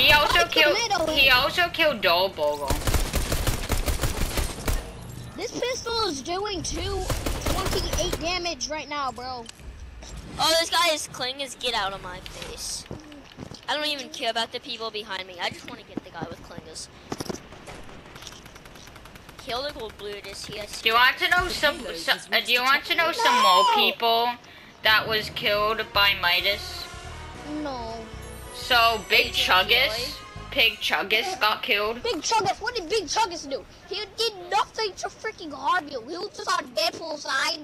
He also Like killed. He also killed Dolbogle. This pistol is doing two, 28 damage right now, bro. Oh, this guy is clingers. Get out of my face. I don't even care about the people behind me. I just want to get the guy with clingers. Kill the gold blue this here. Do you want to know some? some uh, do you want to know some more people that was killed by Midas? No. So Big Chuggus, Pig Chuggus got killed. Big Chuggus, what did Big Chuggus do? He did nothing to freaking harm you. He was just on Deadpool's side.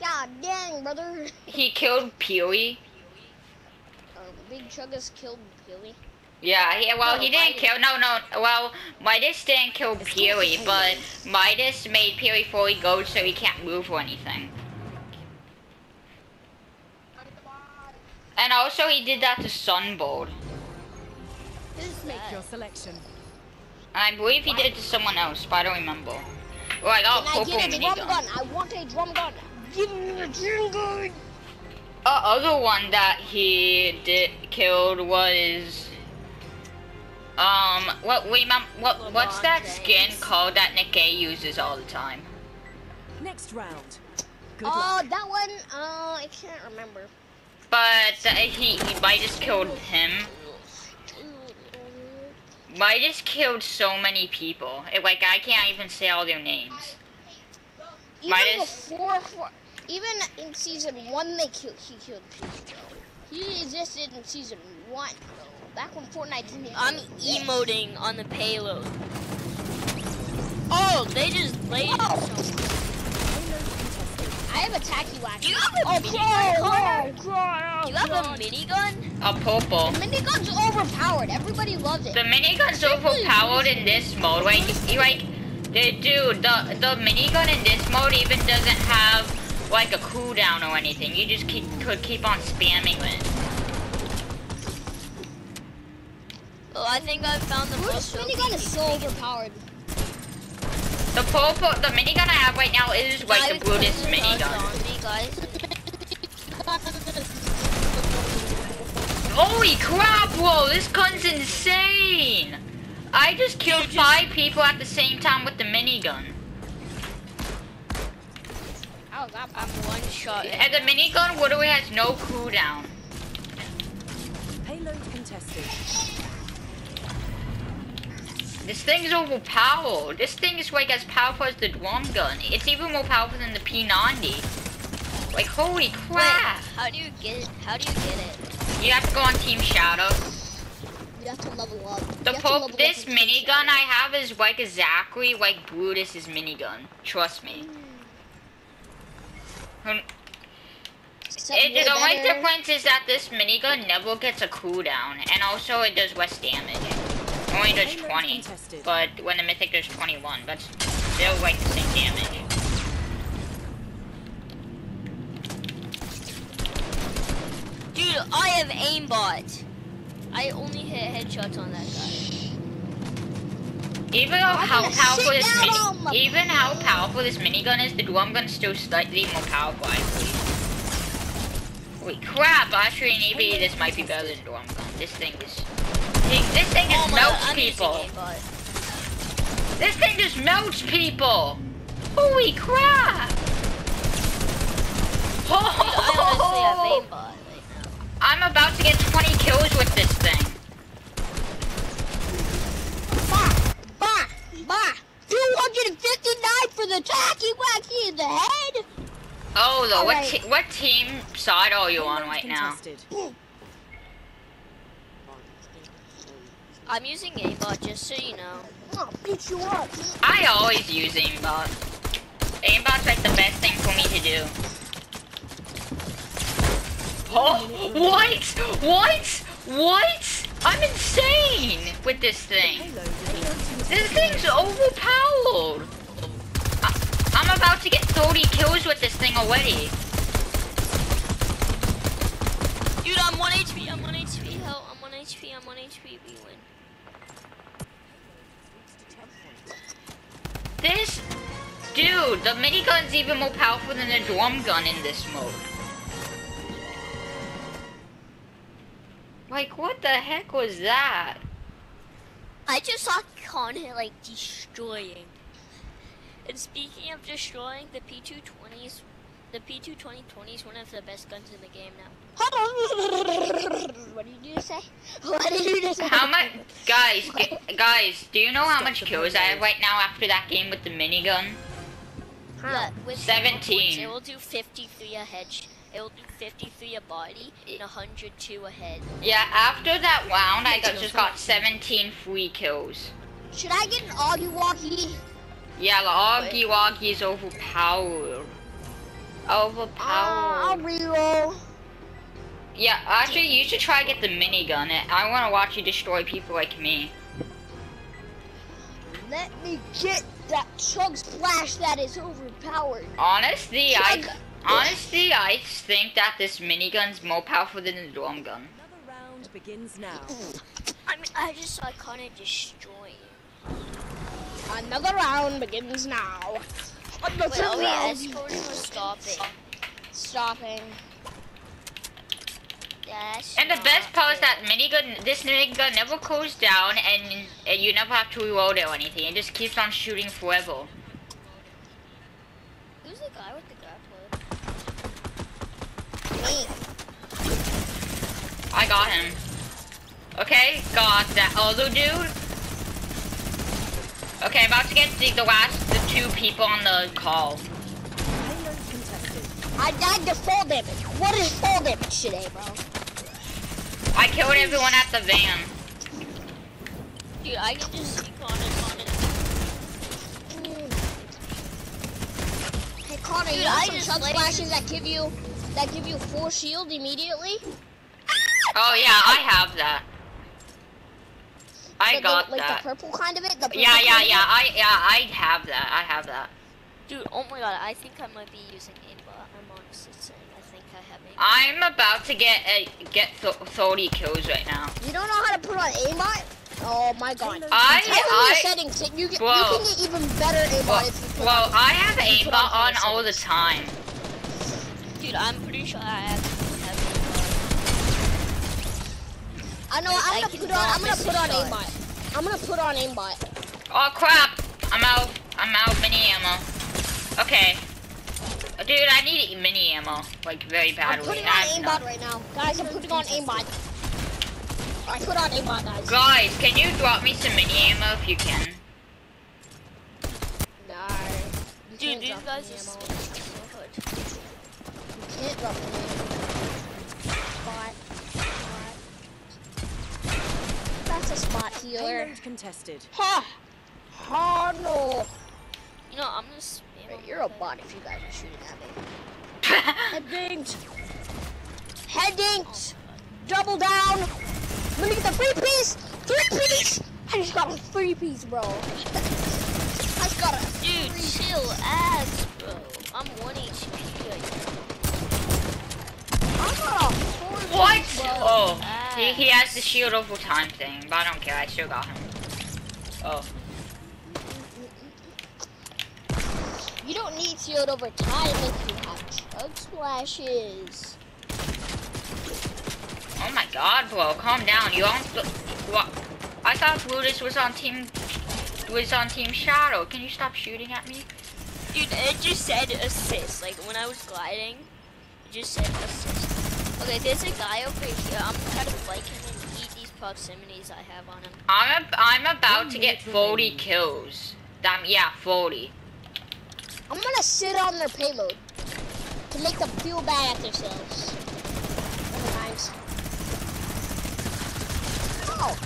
God dang, brother. He killed Peely. Um, Big Chuggus killed Billy. Yeah, he, well, No, he didn't Midas. kill. No, no. Well, Midas didn't kill Peely, but Midas made Peely fully gold, so he can't move or anything. And also, he did that to Sunbolt. Who's Make your selection. I believe he did it to someone else, but I don't remember. Oh, I got a Can I get a drum gun? I want a drum gun. Give me a drum gun. The other one that he did killed was um what we what what's that skin called that Nikkei uses all the time? Next round. Good Oh, luck. that one, uh, I can't remember. But uh, he he Midas killed him. Midas killed so many people. It, like I can't even say all their names. Even Midas- before, for, even in season one, they killed. He killed people. He existed in season one, bro. Back when Fortnite didn't. I'm exist. emoting on the payload. Oh, they just laid it. Oh. So- I have a tacky whack. Do you have a Oh, minigun, cry, oh, oh, oh Do oh, oh, you have a minigun? A purple. The minigun's overpowered. Everybody loves it. The minigun's overpowered in this mode. Like, you like, the, dude, the the minigun in this mode even doesn't have like a cooldown or anything. You just keep, could keep on spamming it. Oh, I think I found the This most minigun is so overpowered. The purple, the minigun I have right now is like the Brutus minigun. Holy crap, bro! This gun's insane. I just killed five people at the same time with the minigun. Oh. I'm one shot. And the minigun literally has no cooldown. This thing is overpowered. This thing is like as powerful as the drum gun. It's even more powerful than the P90. Like holy Wait, crap! how do you get it? How do you get it? You have to go on Team Shadow. You have to level up. The You have to po- level up this minigun I have is like exactly like Brutus's minigun. Trust me. Hmm. Except It, the only difference is that this minigun never gets a cooldown, and also it does less damage. Only does 20, but when the mythic does 21, that's still like the same damage. Dude, I have aimbot. I only hit headshots on that guy. Even how powerful this down on my mini, even how powerful this minigun is, the drum gun's still slightly more powerful, I believe. Holy crap! Actually, maybe this might be better than drum gun. This thing is, this thing just Oh my, melts I'm people. This thing just melts people. Holy crap! Dude, I honestly have aimbot right now. I'm about to get 20 kills with this thing. Bah! Bah! Bah! 259 for the tacky wacky in the head! Oh, though, what, Alright. te- what team side are you on Payload right now? I'm using aimbot just so you know. I'll beat you up. I always use aimbot. Aimbot's like the best thing for me to do. Oh, what? What? What? I'm insane with this thing. This thing's overpowered. I'm about to get 30 kills with this thing already. Dude, I'm 1 HP, I'm 1 HP, help, I'm 1 HP, I'm 1 HP, we win. This, dude, the minigun's even more powerful than the drum gun in this mode. Like, what the heck was that? I just saw Connor like destroying. And speaking of destroying, the P220s, the P220 is one of the best guns in the game now. What did you just say? What did you just say? How much, guys? g- guys, do you know how much kills I have right now after that game with the minigun? Yeah, with 17. points, It will do 53 a head. It will do 53 a body and 102 a head. Yeah, after that round, I got, just got 17 free kills. Should I get an Augie Walkie? Yeah, the Augie Woggy is overpowered. Uh, I'll Overpowered. reroll. Yeah, actually, you should try to get the minigun. I want to watch you destroy people like me. Let me get that chug splash that is overpowered. Honestly, I, honestly, I think that this minigun's more powerful than the drum gun. Another round begins now. I mean, I just saw Connor destroying. Another round begins now. Another Wait, yeah, round. escorting was stopping. Stopping. That's And the best part is that minigun, this minigun never cools down, and, and you never have to reload it or anything. It just keeps on shooting forever. Who's the guy with the grappler? Me. I got him. Okay, got that other dude. Okay, about to get the, the last, the two people on the call. I died to full damage. What is full damage today, bro? I killed everyone at the van. Dude, I can just see Connor's on it. Hey Connor, Dude, you know I some just chug laid- that give you that give you full shield immediately? Oh yeah, I have that. I The- the- got like that. the purple kind of it. The purple Yeah, yeah, yeah. I yeah, I have that. I have that. Dude, oh my god, I think I might be using aimbot. I'm honestly saying I think I have aimbot. I'm about to get a get th 30 kills right now. You don't know how to put on aimbot? Oh my god. I Tell I your settings. You, get, you Whoa. can get even better aimbot well, if you put well on. I have aimbot on on all the time. Dude, I'm pretty sure I have aimbot. I know. I'm I gonna can put on. I'm gonna put on shots. aimbot. I'm gonna put on aimbot. Oh crap! I'm out. I'm out mini ammo. Okay. Dude, I need mini ammo like very badly. I'm badly. putting on I have aimbot none. right now, guys. I'm putting on aimbot. I put on aimbot, guys. Guys, can you drop me some mini ammo if you can? Nah. You Dude, can't these drop guys me are ammo. so good. You can't drop me ammo. Spot. Spot. That's a spot healer. Payload contested. Ha! Oh no! You know, I'm gonna spam Wait, you're a bot if you guys are shooting at me. Head dinked. Head dinked. Double down. Let me get the free piece. Three piece. I just got a free piece, bro. I just got a Dude, free chill ass, bro. I'm 1 HP right now. I got a four what? piece, bro. Oh, he, he has the shield over time thing, but I don't care. I still got him. Oh. You don't need shield over time if you have chug splashes. Oh my god, bro, calm down. You on the what? I thought Brutus was on team was on team Shadow. Can you stop shooting at me? Dude, it just said assist. Like when I was gliding, it just said assist. Okay, there's a guy over here. I'm gonna try to flank him and eat these proximities I have on him. I'm a, I'm about to get 40 remaining. kills. Damn, yeah, 40. I'm gonna sit on their payload to make them feel bad at themselves. Sometimes. Oh!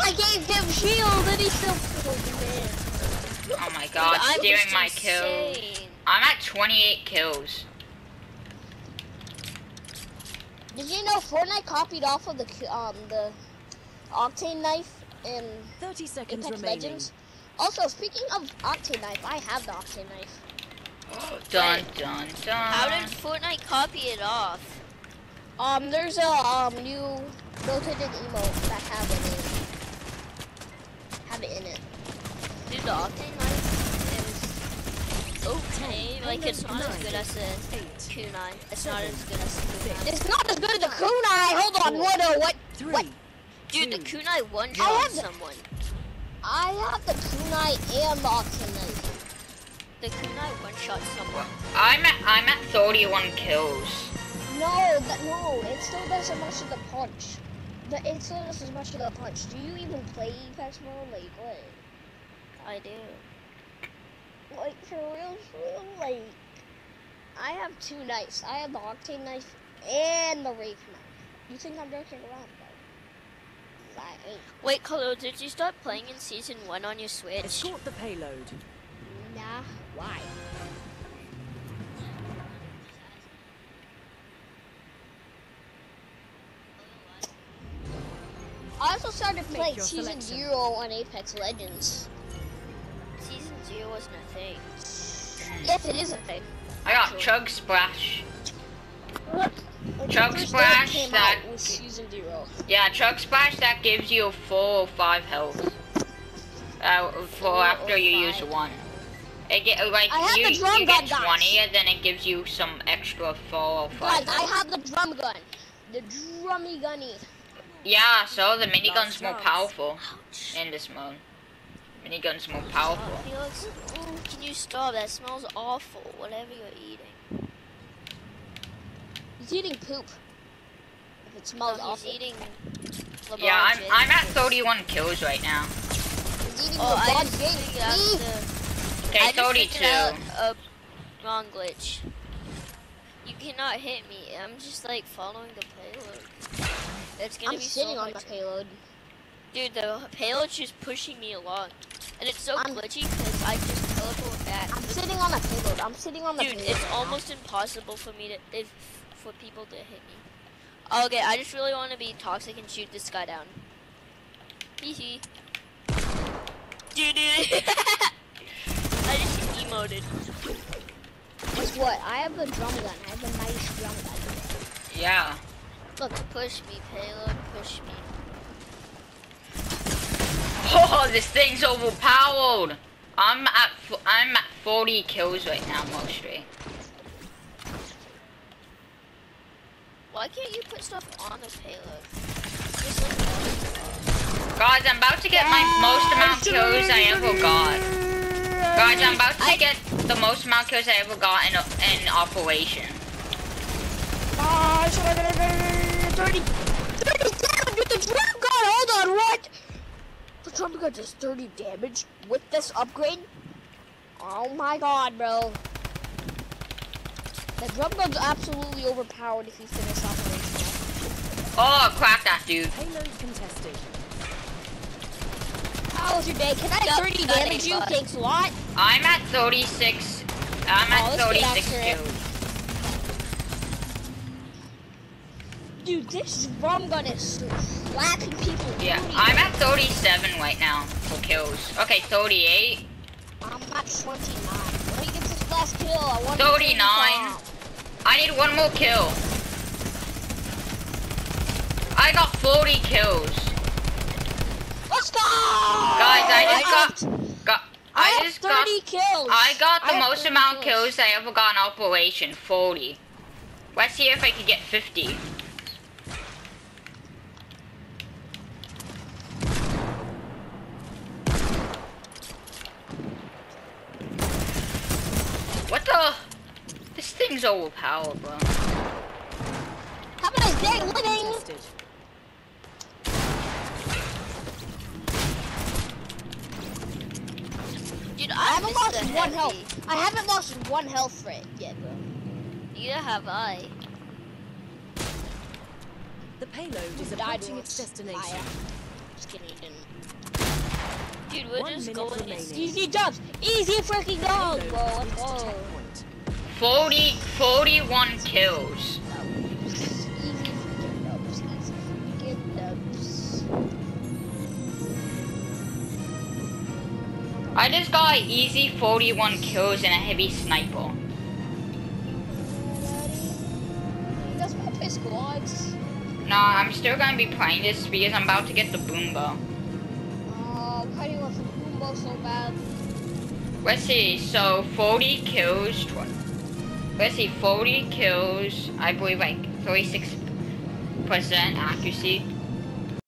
I gave him shield and he still killed me. Oh my god, Dude, I'm stealing my kills. I'm at 28 kills. Did you know Fortnite copied off of the um the Octane knife in 30 seconds Apex remaining. Legends? Also, speaking of Octane knife, I have the Octane knife. Dun dun dun. How did Fortnite copy it off? Um, there's a um new rotated emote that have it in have it in it. Dude, the Octane knife is... Oh, Hey, like it's not as good as the kunai. It's not as good as the kunai. It's not as good as the kunai. Hold on, what? Uh, what? Three. What? Dude, the kunai one I shot have the- someone. I have the kunai and the Octane knife. The kunai one shot someone. I'm at I'm at 31 kills. No, that, no, it still does as much as the punch. The, it still does as much as the punch. Do you even play Apex mode? Like, what? I do. Like, for real, for real? Like, I have two knives. I have the Octane knife and the Wraith knife. You think I'm joking around, bro? I ain't. Wait, Khalil, did you start playing in season one on your Switch? Escort the payload. Nah, why? I also started Make playing Season selection. Zero on Apex Legends. Season zero wasn't a thing. Yes, it is a thing. I got Chug Splash. When Chug Splash, that- out was Season Zero. Yeah, Chug Splash that gives you four or five health. Uh, for after or you use one. It get like I you, the drum you gun, get guys. 20 and then it gives you some extra four or five. Guys, I have the drum gun. The drummy gunny. Yeah, so the minigun's Last more powerful Ouch. in this mode. Minigun's more Oh, powerful. Felix, ooh, can you stop? That smells awful. Whatever you're eating. He's eating poop. If it smells No, he's awful. eating. LeBron Yeah, I'm James. I'm at 31 kills right now. He's eating Oh, I LeBron just James. out the. Okay, I just 32. out a wrong glitch. You cannot hit me. I'm just like following the payload. It's gonna I'm be sitting so on the payload. Dude, the payload's just pushing me along, and it's so I'm- glitchy because I just teleport back. I'm sitting on the payload. I'm sitting on the Dude, payload. it's now. almost impossible for me to if for people to hit me. Okay, I just really want to be toxic and shoot this guy down. Hee hee. Dude, dude. I just emoted. Guess what? I have a drum gun. I have a nice drum gun. Yeah. Look, push me, payload, push me. Oh, this thing's overpowered. I'm at f- I'm at 40 kills right now, mostly. Why can't you put stuff on the payload? Like. Guys, I'm about to get my most amount of kills I ever got. Guys, I'm about to I- get the most amount of kills I ever got in in Operation. Ah, should I get it? 30, 30 damage with the drum gun. Hold on, what? The drum gun does 30 damage with this upgrade? Oh my god, bro. The drum gun's absolutely overpowered if you finish operation. Oh, crack that dude. Payload contested. How oh, was your day? Can I Yup, 30 damage a you? bot. Thanks a lot. I'm at 36. I'm Oh, at 36 accurate. kills. Dude, this drum gun is slapping people. Yeah. I'm at 37 right now for kills. Okay, 38. I'm at 29. Let me get this last kill. I want 39. I need one more kill. I got 40 kills. Let's go! Guys, I just got, got I, I just got kills. I got the I most amount of kills I ever got in Operation 40. Let's see if I can get 50. What the? This thing's overpowered, bro. Have a day living. Dude, I I haven't lost one heavy. health. I haven't lost one health rate yet, bro. Neither have I. The payload is Died approaching once. its destination. Fire. Just kidding. Dude, we're One just going in. Easy jumps. Easy freaking goals, Payload bro. Let's go. Checkpoint. 40, 41 kills. Easy freaking dubs. Easy freaking dubs. I just got an easy 41 kills and a heavy sniper. You guys want to play squads? No, I'm still gonna be playing this because I'm about to get the boomba. Uh, oh, Cuddy wants a Boombo so bad. let's see. So 40 kills. Tw- let's see, 40 kills. I believe like 36 percent accuracy.